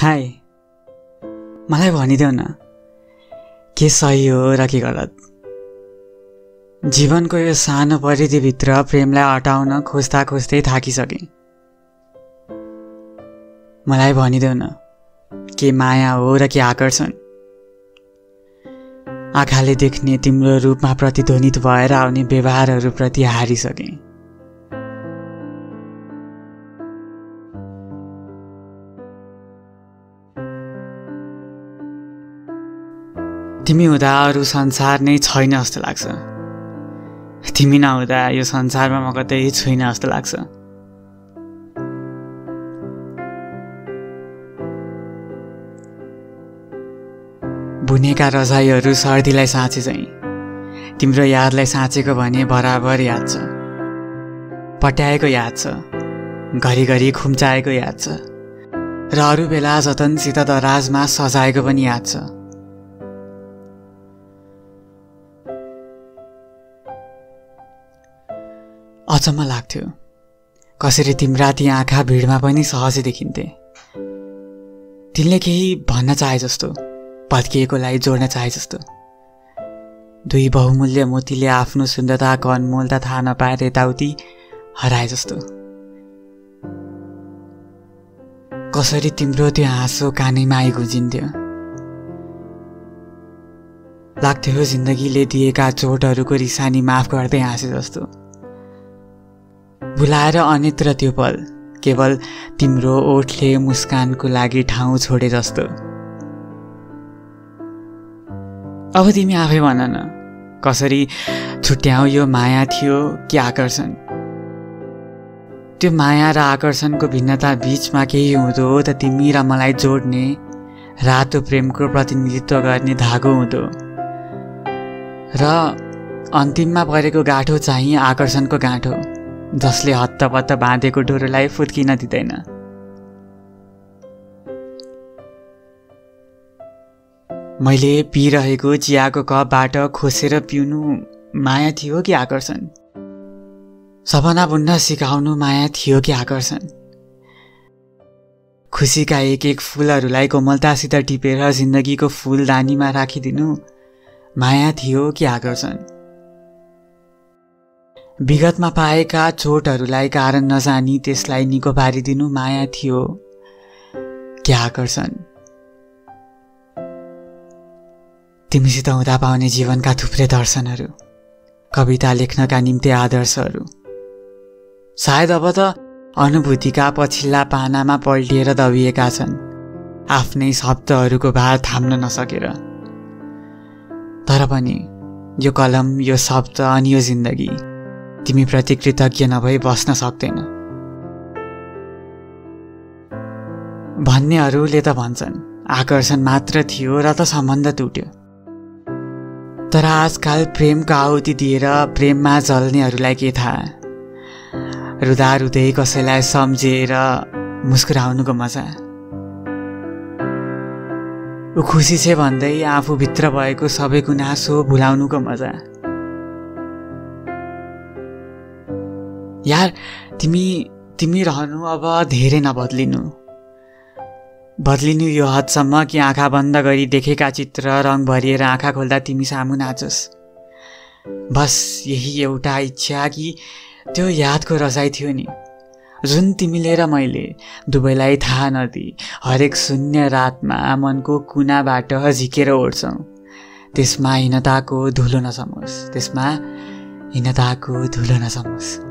High मलाई भनिदेऊ न के सही हो र के गलत? जीवनको यो सानो परिधिभित्र प्रेमलाई अटाउन खोज्दा खोज्दै थाकिसकेँ। मलाई भनिदेऊ न के माया हो र के आकर्षण आँखाले देख्ने तिम्रो रूपमा प्रतिध्वनित भएर आउने व्यवहारहरूप्रति हारिसकेँ। तिमी हुँदा अरू संसार नै छैन जस्तो लाग्छ। तिमी नहुँदा यो संसारमा म कतै छुइनँ जस्तो लाग्छ। बुनेका रजाइहरू सर्दीलाई साँचे चाहिँ तिम्रो यादलाई साँचेको भने बराबर याद छ। पट्याएको याद छ। घरिघरि खुम्चाएको याद छ। र अरू बेला जतनसित दराजमा सजाएको पनि याद छ। अचम्म लाग्थ्यो। कसरी तिम्रा ती आँखा भिडमा पनि सहजै देखिन्थे। तिनले केही भन्न चाहे जस्तो भत्किएकोलाई जोड्न चाहे जस्तो। दुई बहुमूल्य मोतीले आफ्नो सुन्दरताको अनमोलता थाहा नपाएर यताउति हराए जस्तो। कसरी तिम्रो त्यो हाँसो कानैमा आइगुजिन्थ्यो? लाग्थ्यो जिन्दगीले दिएका चोटहरूको रिसानी माफ गर्दै हाँसे जस्तो। भुलाएर अन्यत्र त्यो पल। केवल तिम्रो ओठले मुस्कानको लागि ठाउँ छोडे जस्तो। अब तिमी आफै भन न कसरी छुट्याउ यो माया थियो कि आकर्षण? त्यो माया र आकर्षणको भिन्नता बिचमा केही हुँदो त तिमी र मलाई जोड्ने रातो प्रेमको प्रतिनिधित्व गर्ने धागो हुँदो। र अन्तिममा परेको गाँठो चाहिँ आकर्षणको गाँठो। जसले हत्तपत्त बाँधेको डोरोलाई फुत्किन दिँदैन। मैले पिइरहेको चियाको कपबाट खोसेर पिउनु माया थियो कि आकर्षण? सपना बुन्न सिकाउनु माया थियो कि आकर्षण? खुसीका एक एक फुलहरूलाई कोमलतासित टिपेर जिन्दगीको फुलदानीमा राखिदिनु माया थियो कि आकर्षण? विगतमा पाएका चोटहरूलाई कारण नजानी त्यसलाई निको पारिदिनु माया थियो। कि आकर्षण? तिमीसित हुँदा पाउने जीवनका थुप्रै दर्शनहरू कविता लेख्नका निम्ति आदर्शहरू। सायद अब त अनुभूतिका पछिल्ला पानामा पल्टिएर दबिएका छन् आफ्नै शब्दहरूको भार थाम्न नसकेर। तर पनि यो कलम यो शब्द अनि यो जिन्दगी तिमीप्रति कृतज्ञ नभई बस्न सक्दैन। भन्नेहरूले त भन्छन् आकर्षण मात्र थियो र त सम्बन्ध टुट्यो। तर आजकाल प्रेमको आहुति दिएर प्रेममा जल्नेहरूलाई के थाहा? रुदा रुँदै कसैलाई सम्झेर मुस्कुराउनुको मजा। ऊ खुसी छ भन्दै आफूभित्र भएको सबै गुनासो भुलाउनुको मजा। यार तिमी तिमी रहनु अब धेरै नबद्लिनु। बदलिनु यो हदसम्म कि आँखा बन्द गरी देखेका चित्र रङ भरिएर आँखा खोल्दा तिमी सामु नाचोस्। बस यही एउटा इच्छा कि त्यो यादको रसाइ थियो नि। जुन तिमीले र मैले दुवैलाई थाहा नदी हरेक शून्य रातमा मनको कुनाबाट झिकेर ओढ्छौँ त्यसमा हिनताको धुलो नसमोस् त्यसमा हिनताको धुलो नसमोस्।